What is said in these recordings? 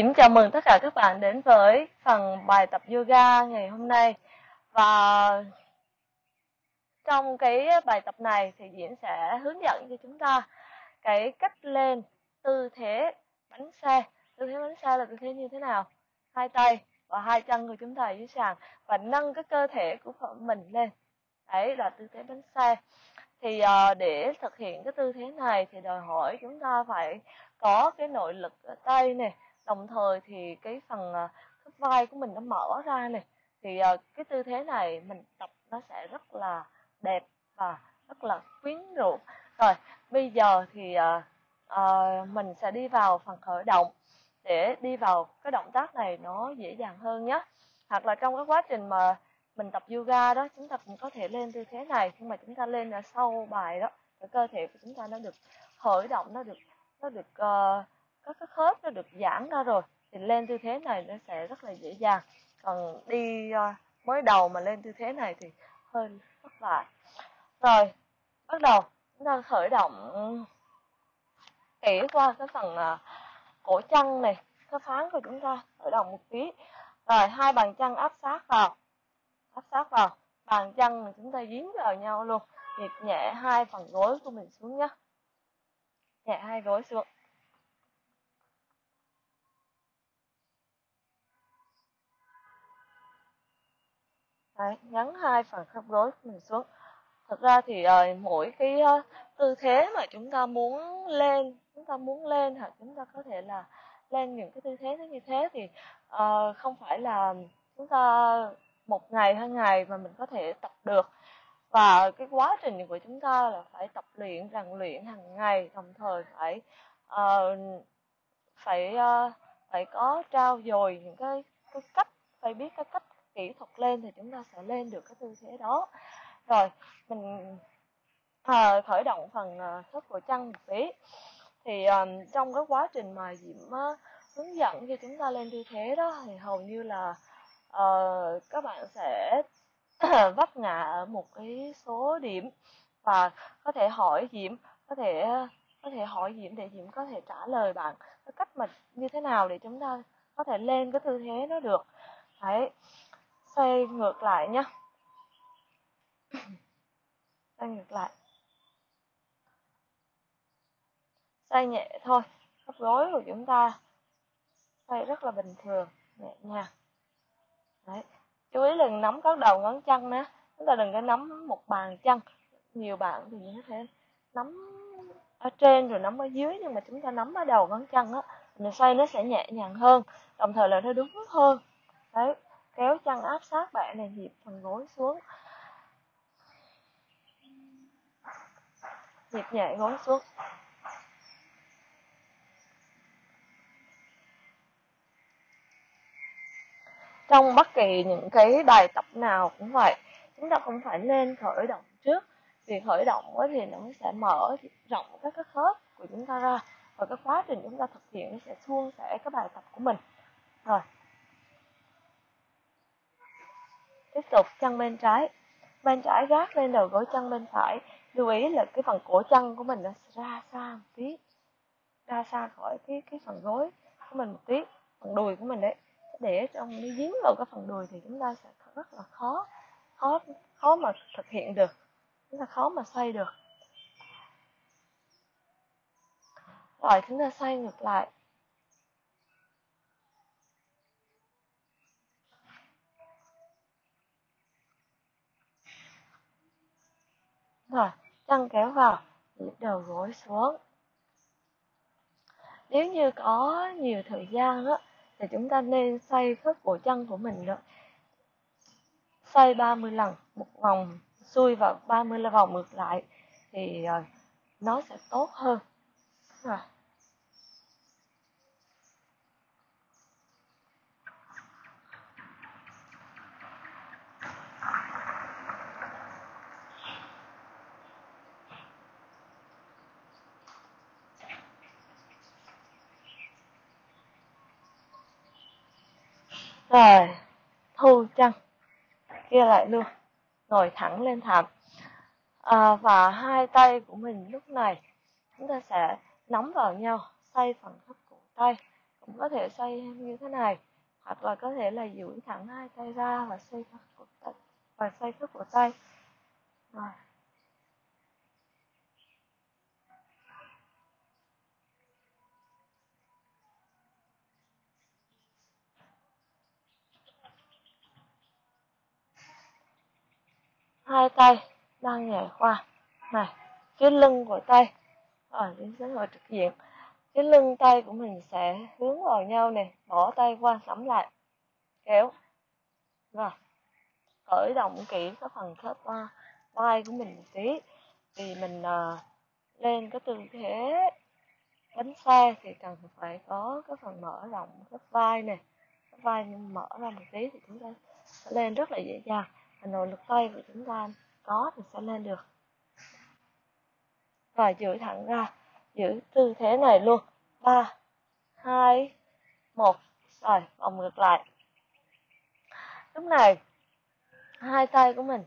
Diễm chào mừng tất cả các bạn đến với phần bài tập yoga ngày hôm nay. Và trong cái bài tập này thì Diễm sẽ hướng dẫn cho chúng ta cái cách lên tư thế bánh xe. Tư thế bánh xe là tư thế như thế nào? Hai tay và hai chân của chúng ta ở dưới sàn và nâng cái cơ thể của mình lên. Đấy là tư thế bánh xe. Thì ờ, để thực hiện cái tư thế này thì đòi hỏi chúng ta phải có cái nội lực ở tay này đồng thời thì cái phần ờ, cái vai của mình nó mở ra này thì ờ, cái tư thế này mình tập nó sẽ rất là đẹp và rất là quyến rũ. Rồi bây giờ thì à, à, mình sẽ đi vào phần khởi động. Để đi vào cái động tác này nó dễ dàng hơn nhé hoặc là trong cái quá trình mà mình tập yoga đó chúng ta cũng có thể lên tư thế này nhưng mà chúng ta lên là sau bài đó cái cơ thể của chúng ta nó được khởi động nó được nó được uh, các cái khớp nó được giãn ra rồi, thì lên tư thế này nó sẽ rất là dễ dàng. Còn đi ờ, mới đầu mà lên tư thế này thì hơi vất vả. Rồi, bắt đầu, chúng ta khởi động, kỹ qua cái phần ờ, cổ chân này, cái phán của chúng ta, khởi động một tí rồi, hai bàn chân áp sát vào, áp sát vào, bàn chân chúng ta dính vào nhau luôn. Nhịp nhẹ hai phần gối của mình xuống nhé. Nhẹ hai gối xuống. Đấy, nhấn hai phần khớp gối của mình xuống. Thật ra thì uh, mỗi cái uh, tư thế mà chúng ta muốn lên chúng ta muốn lên hoặc chúng ta có thể là lên những cái tư thế như thế thì uh, không phải là chúng ta một ngày hai ngày mà mình có thể tập được. Và cái quá trình của chúng ta là phải tập luyện rèn luyện hàng ngày đồng thời phải uh, phải uh, phải có trao dồi những cái cái cách phải biết cái cách kỹ thuật lên thì chúng ta sẽ lên được cái tư thế đó. Rồi mình à, khởi động phần ờ, à, khớp cổ chân một tí. Thì à, trong cái quá trình mà diễm à, ờ, hướng dẫn cho chúng ta lên tư thế đó thì hầu như là à, các bạn sẽ vấp ngã ở một cái số điểm. Và có thể hỏi diễm có thể có thể hỏi diễm để diễm có thể trả lời bạn cái cách mà như thế nào để chúng ta có thể lên cái tư thế nó được. Đấy xoay ngược lại nhé xoay ngược lại. Xoay nhẹ thôi. Khớp gối của chúng ta xoay rất là bình thường, nhẹ nhàng. Đấy. Chú ý đừng nắm các đầu ngón chân nữa chúng ta đừng có nắm một bàn chân. Nhiều bạn thì như thế. Nắm ở trên rồi nắm ở dưới, nhưng mà chúng ta nắm ở đầu ngón chân á mình xoay nó sẽ nhẹ nhàng hơn. Đồng thời là nó đúng hơn. Đấy kéo chân áp sát bạn này, nhịp phần gối xuống. Nhịp nhẹ gối xuống. Trong bất kỳ những cái bài tập nào cũng vậy, chúng ta cũng phải nên khởi động trước. Vì khởi động thì nó sẽ mở rộng các cái khớp của chúng ta ra, và cái quá trình chúng ta thực hiện nó sẽ suôn sẻ cái bài tập của mình. Rồi tiếp tục chân bên trái. Bên trái gác lên đầu gối chân bên phải. Lưu ý là cái phần cổ chân của mình nó ra xa một tí. Ra xa khỏi cái cái phần gối của mình một tí. Phần đùi của mình đấy. Để trong nó dính vào cái phần đùi thì chúng ta sẽ rất là khó. Khó khó mà thực hiện được. Chúng ta khó mà xoay được. Rồi, chúng ta xoay ngược lại. Rồi chân kéo vào đầu gối xuống. Nếu như có nhiều thời gian đó, thì chúng ta nên xoay khớp cổ chân của mình đó. Xoay 30 lần một vòng xuôi vào 30 vòng ngược lại thì ờ, nó sẽ tốt hơn. Rồi. Rồi thu chân kia lại luôn ngồi thẳng lên thảm. À, và hai tay của mình lúc này chúng ta sẽ nắm vào nhau xoay phần khớp cổ tay. Cũng có thể xoay như thế này hoặc là có thể là duỗi thẳng hai tay ra và xoay khớp cổ tay và xoay khớp cổ tay. Rồi. Hai tay đang nhảy qua. Này cái lưng của tay. Ở đến sẽ ngồi trực diện. Cái lưng tay của mình sẽ hướng vào nhau này, bỏ tay qua nắm lại. Kéo. Rồi khởi động kỹ cái phần khớp vai của mình một tí. Thì mình uh, lên cái tư thế bánh xe thì cần phải có cái phần mở rộng khớp vai này, khớp vai mở ra một tí thì chúng ta lên rất là dễ dàng và nội lực tay của chúng ta có thì sẽ lên được. Và giữ thẳng ra, giữ tư thế này luôn. Ba, hai, một. Rồi, vòng ngược lại. Lúc này, hai tay của mình,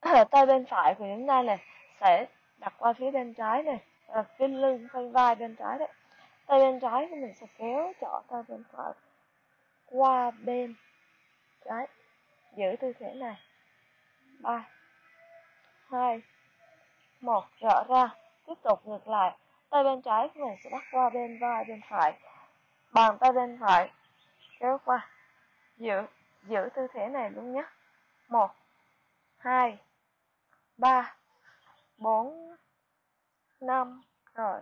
tay bên phải của chúng ta này sẽ đặt qua phía bên trái này và phía lưng phần vai bên trái đấy. Tay bên trái của mình sẽ kéo chỏ tay bên phải qua bên trái giữ tư thế này. Ba, hai, một rõ ra. Tiếp tục ngược lại. Tay bên trái của mình sẽ bắt qua bên vai bên phải. Bàn tay bên phải. Kéo qua. Giữ giữ tư thế này luôn nhé. Một, hai, ba, bốn, năm. Rồi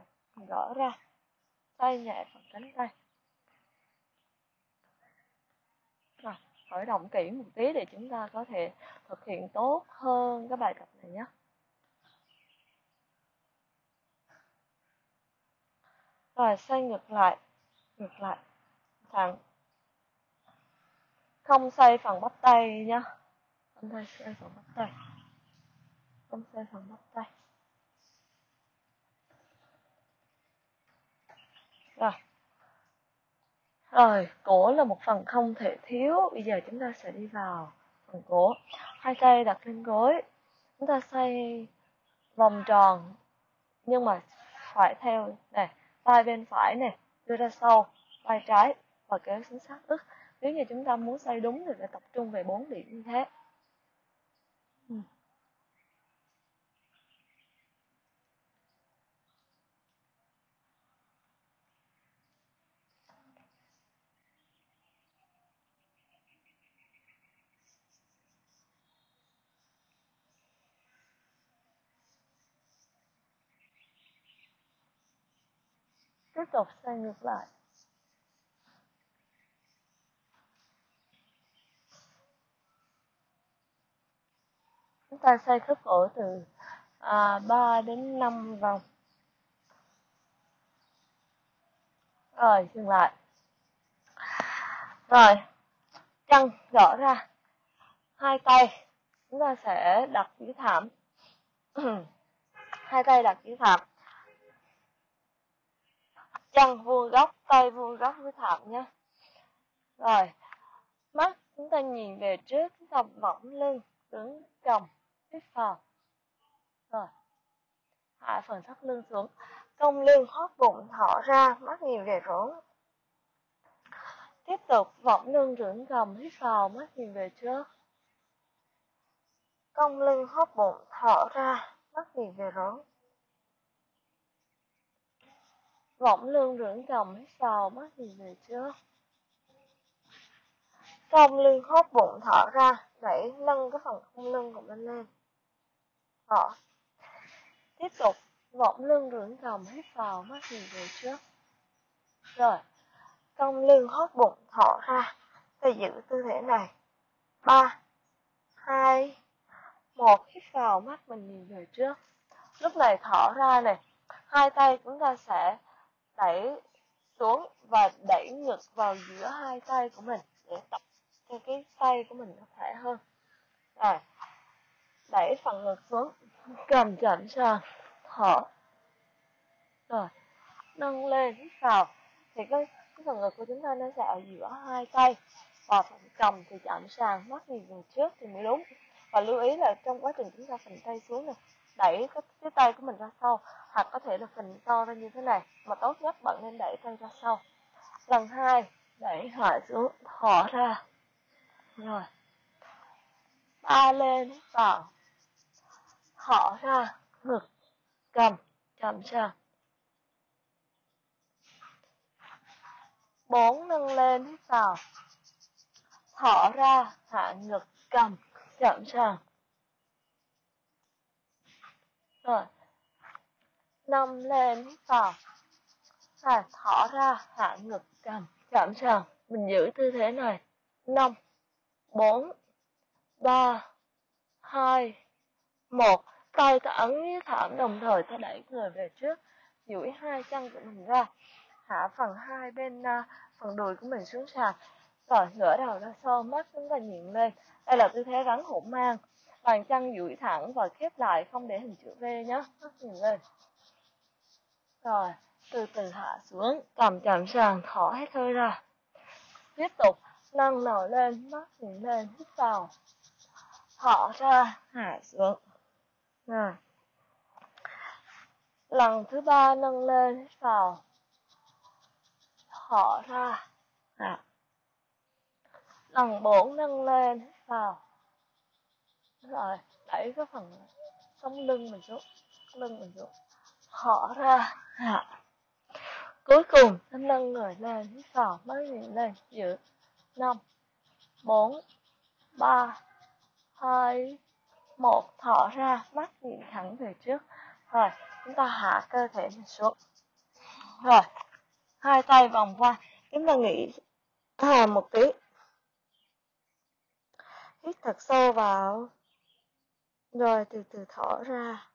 gỡ ra. Tay nhẹ phần cánh tay rồi khởi động kỹ một tí để chúng ta có thể thực hiện tốt hơn cái bài tập này nhé. Rồi, xoay ngược lại ngược lại, thẳng. Không xoay phần bắp tay nhá không xoay xoay phần bắp tay. Không xoay phần bắp tay rồi rồi cổ là một phần không thể thiếu. Bây giờ chúng ta sẽ đi vào phần cổ. Hai tay đặt lên gối. Chúng ta xoay vòng tròn, nhưng mà phải theo này vai bên phải này đưa ra sau, vai trái và kéo xuống sát ức nếu như chúng ta muốn xoay đúng thì phải tập trung về bốn điểm như thế. Ừ. tiếp tục xoay ngược lại chúng ta xoay khớp cổ từ à, 3 đến 5 vòng. Rồi dừng lại. Rồi chân gỡ ra. Hai tay chúng ta sẽ đặt dưới thảm. Hai tay đặt dưới thảm chân vuông góc tay vuông góc với thẳng nhé rồi, mắt chúng ta nhìn về trước, chúng ta võng lưng đứng còng hít vào rồi, hạ phần thắt lưng xuống. Cong lưng hóp bụng thở ra, mắt nhìn về rốn. Tiếp tục võng lưng dưỡng cầm hít vào mắt nhìn về trước. Cong lưng hóp bụng thở ra, mắt nhìn về rốn. Võng lưng rưỡng cầm hít vào, mắt nhìn về trước. Công lưng hóp bụng thở ra, đẩy nâng cái phần không lưng của mình lên. Thở. Tiếp tục, võng lưng rưỡng cầm hít vào, mắt nhìn về trước. Rồi, công lưng hóp bụng thở ra, và giữ tư thế này. ba hai một hít vào, mắt mình nhìn về trước. Lúc này thở ra này, hai tay chúng ta sẽ đẩy xuống và đẩy ngực vào giữa hai tay của mình để tập cho cái tay của mình nó khỏe hơn. Rồi đẩy phần ngực xuống cầm chậm sang thở. Rồi nâng lên hít vào. Thì cái, cái phần ngực của chúng ta nó sẽ ở giữa hai tay và phần cầm thì chậm sàn mắt nhìn về trước thì mới đúng. Và lưu ý là trong quá trình chúng ta phần tay xuống này đẩy cái, cái tay của mình ra sau hoặc có thể là phình to ra như thế này mà tốt nhất bạn nên đẩy tay ra sau. Lần hai đẩy hạ xuống thở ra. Rồi. Ba lên hít vào thở ra ngực cầm chậm chậm bốn nâng lên hít vào thở ra hạ ngực cầm chậm chậm rồi. Nâng lên hít vào và ra hạ ngực cầm chạm sàn mình giữ tư thế này. Năm bốn ba hai một. Tay ta ấn với thảm đồng thời ta đẩy người về trước. Duỗi hai chân của mình ra. Hạ phần hai bên uh, phần đùi của mình xuống sàn. Rồi ngửa đầu ra sau mắt chúng ta nhìn lên. Đây là tư thế rắn hổ mang bàn chân duỗi thẳng và khép lại không để hình chữ V nhé mắt nhìn lên. Rồi, từ từ hạ xuống, cầm chậm sàn thở hết hơi ra. Tiếp tục, nâng đầu lên, mắt nhìn lên, hít vào. Thở ra, hạ xuống. Rồi. Lần thứ ba nâng lên, hít vào. Thở ra, hạ. Lần bốn nâng lên, hít vào rồi đẩy cái phần sống lưng mình xuống lưng mình xuống. Thở ra. Hạ cuối cùng ta nâng người lên hít vào mới nhìn lên. Giữ năm, bốn, ba, hai, một. Thở ra, mắt nhìn thẳng về trước. Rồi, chúng ta hạ cơ thể mình xuống. Rồi, hai tay vòng qua. Chúng ta nghĩ thở một tí. Hít thật sâu vào rồi, từ từ thở ra.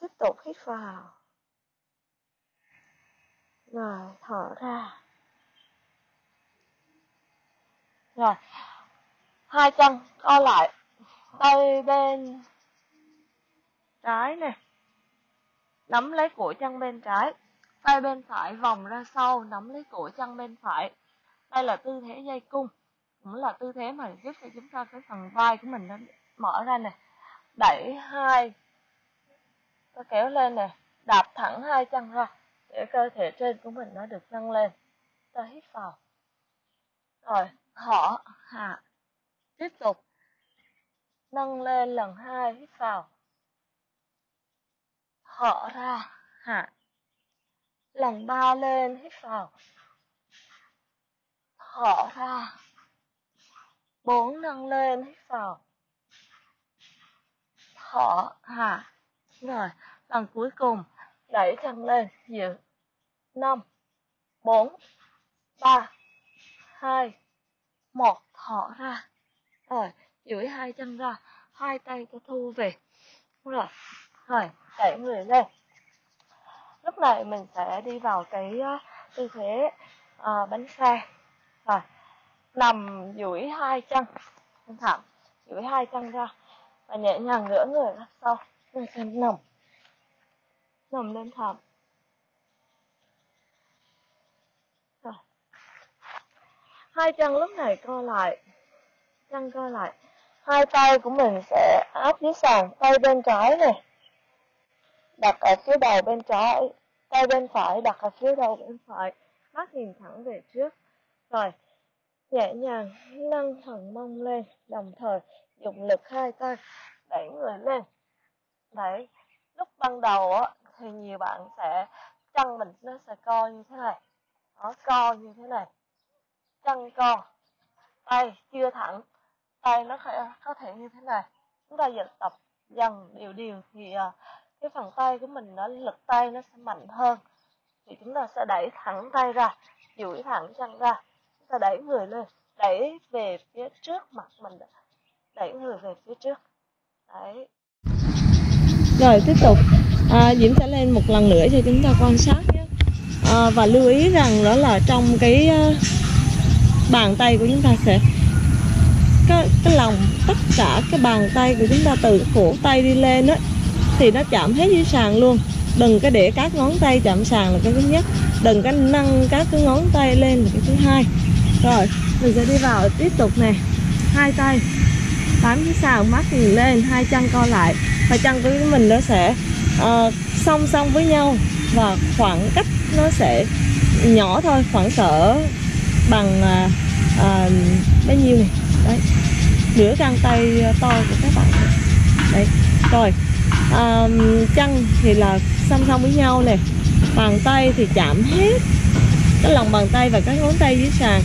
Tiếp tục hít vào. Rồi thở ra. Rồi, hai chân co lại tay bên trái này nắm lấy cổ chân bên trái, tay bên phải vòng ra sau, nắm lấy cổ chân bên phải. Đây là tư thế dây cung cũng là tư thế mà giúp cho chúng ta cái phần vai của mình nó mở ra nè. Đẩy hai ta kéo lên nè. Đạp thẳng hai chân ra để cơ thể trên của mình nó được nâng lên. Ta hít vào. Rồi, thở, hạ. Tiếp tục. Nâng lên lần hai, hít vào. Thở ra, hạ. Lần ba lên, hít vào. Thở ra bốn nâng lên hít vào thở hạ rồi. Lần cuối cùng đẩy chân lên giữ năm bốn ba hai một thở ra. Rồi duỗi hai chân ra hai tay ta thu về. Rồi. Rồi đẩy người lên. Lúc này mình sẽ đi vào cái ờ, tư thế uh, bánh xe. Rồi nằm duỗi hai chân. Thẳng. Duỗi hai chân ra. Và nhẹ nhàng ngửa người ra sau. Người xem nằm. Nằm lên thảm. Rồi. Hai chân lúc này co lại. Chân co lại. Hai tay của mình sẽ áp dưới sàn tay bên trái này. Đặt ở phía đầu bên trái. Tay bên phải đặt ở phía đầu bên phải. Mắt nhìn thẳng về trước. Rồi nhẹ nhàng, nâng phần mông lên, đồng thời dùng lực hai tay đẩy người lên. Đấy, lúc ban đầu á, thì nhiều bạn sẽ chân mình, nó sẽ co như thế này, nó co như thế này chân co, tay chưa thẳng, tay nó có thể như thế này. Chúng ta dần tập dần đều đều thì à, cái phần tay của mình, nó, lực tay nó sẽ mạnh hơn. Thì chúng ta sẽ đẩy thẳng tay ra, duỗi thẳng chân ra ta đẩy người lên đẩy về phía trước mặt mình đẩy người về phía trước. Đấy. Rồi tiếp tục. À, Diễm sẽ lên một lần nữa cho chúng ta quan sát nhé. À, và lưu ý rằng đó là trong cái uh, bàn tay của chúng ta sẽ cái, cái lòng tất cả cái bàn tay của chúng ta từ cổ tay đi lên á thì nó chạm hết dưới sàn luôn. Đừng có để các ngón tay chạm sàn là cái thứ nhất. Đừng có nâng các cái ngón tay lên là cái thứ hai rồi mình sẽ đi vào tiếp tục nè. Hai tay. Tám cái sàn mắt nhìn lên hai chân co lại. Và chân của mình nó sẽ uh, song song với nhau. Và khoảng cách nó sẽ nhỏ thôi khoảng cỡ bằng uh, uh, bao nhiêu này đấy. Nửa găng tay to của các bạn đấy. Rồi um, chân thì là song song với nhau này bàn tay thì chạm hết cái lòng bàn tay và các ngón tay dưới sàn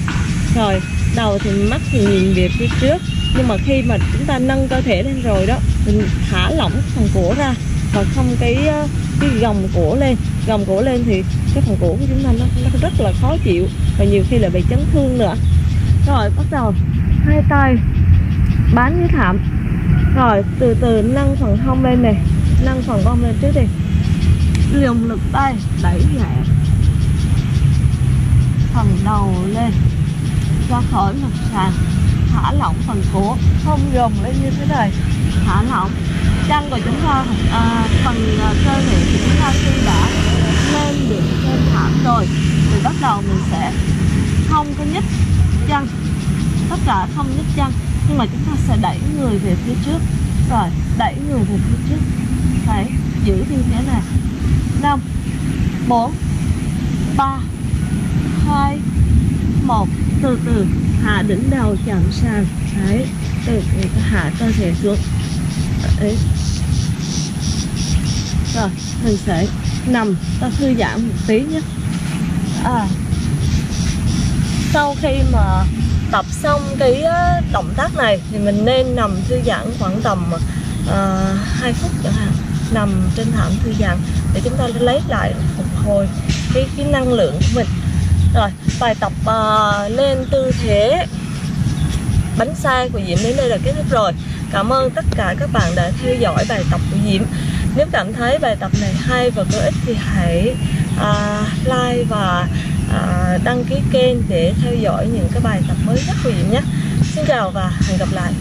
rồi đầu thì mắt thì nhìn về phía trước. Nhưng mà khi mà chúng ta nâng cơ thể lên rồi đó mình thả lỏng phần cổ ra và không cái ờ, cái gồng cổ lên. Gồng cổ lên thì cái phần cổ của chúng ta nó, nó rất là khó chịu và nhiều khi là bị chấn thương nữa. Rồi bắt đầu. Hai tay. Bán dưới thảm. Rồi từ từ nâng phần hông lên này nâng phần hông lên trước đi. Dùng lực tay đẩy nhẹ. Phần đầu lên ra khỏi mặt sàn thả lỏng phần cổ. Không gồng lên như thế này. Thả lỏng. Chân của chúng ta à, phần à, cơ thể của chúng ta khi đã lên được trên thảm rồi. Thì bắt đầu mình sẽ không có nhích chân tất cả không nhích chân nhưng mà chúng ta sẽ đẩy người về phía trước. Rồi đẩy người về phía trước. Phải giữ như thế này. Năm bốn ba hai một. Từ từ hạ đỉnh đầu chạm sàn đấy từ từ hạ cơ thể xuống. Đấy. Rồi mình sẽ nằm ta thư giãn một tí nhé. À. Sau khi mà tập xong cái động tác này thì mình nên nằm thư giãn khoảng tầm ờ, uh, 2 phút chẳng hạn. Nằm trên thảm thư giãn để chúng ta lấy lại phục hồi cái cái năng lượng của mình rồi bài tập uh, lên tư thế bánh xe của Diễm đến đây là kết thúc rồi. Cảm ơn tất cả các bạn đã theo dõi bài tập của Diễm. Nếu cảm thấy bài tập này hay và có ích thì hãy uh, like và uh, đăng ký kênh để theo dõi những cái bài tập mới nhất của Diễm nhé. Xin chào và hẹn gặp lại.